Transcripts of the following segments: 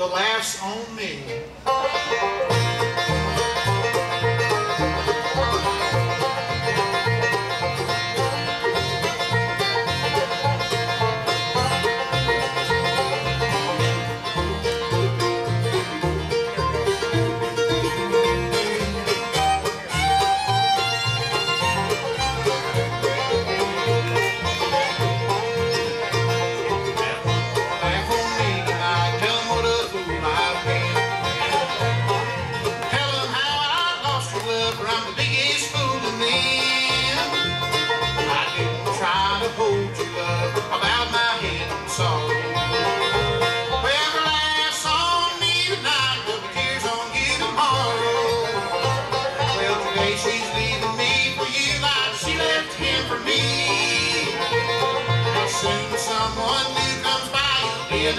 the laughs on me.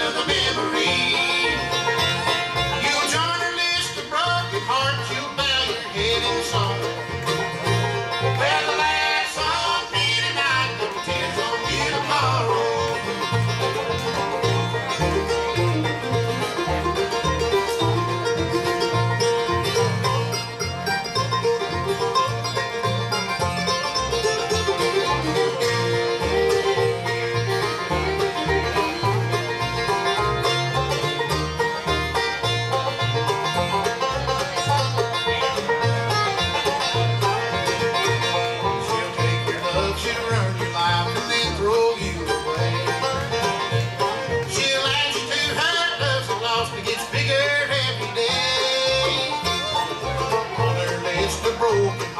of the memory.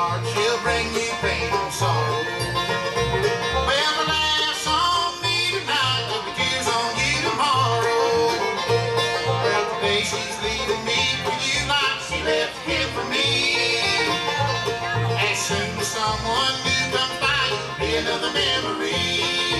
heart, she'll bring you pain or sorrow. Well, the me tonight, the on you tomorrow. Well, she's leaving me for you like she left him for me. Soon someone new comes by, be another memory.